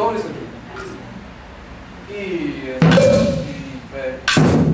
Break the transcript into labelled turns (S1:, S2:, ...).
S1: Doble sentido. Y, eh, y, eh,